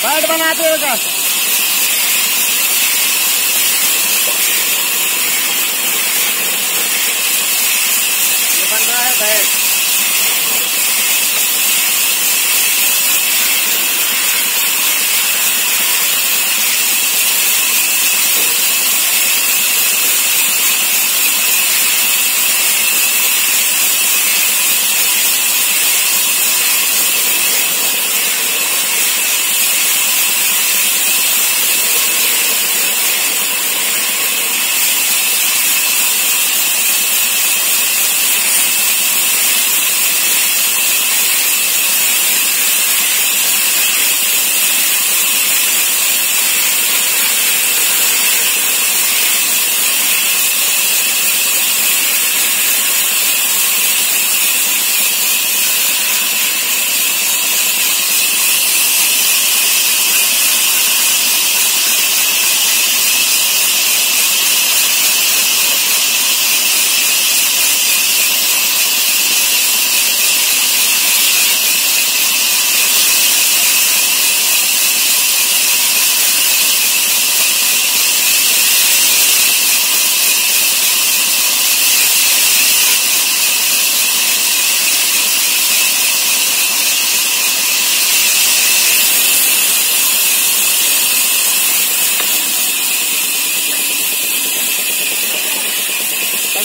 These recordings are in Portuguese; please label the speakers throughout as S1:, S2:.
S1: बना देगा ये बन रहा है bag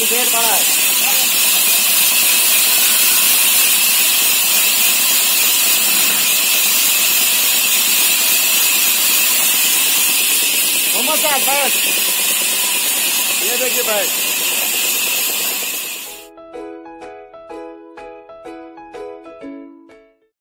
S1: banheiro, caralho. Vamos matar vai. Vem daqui, vai.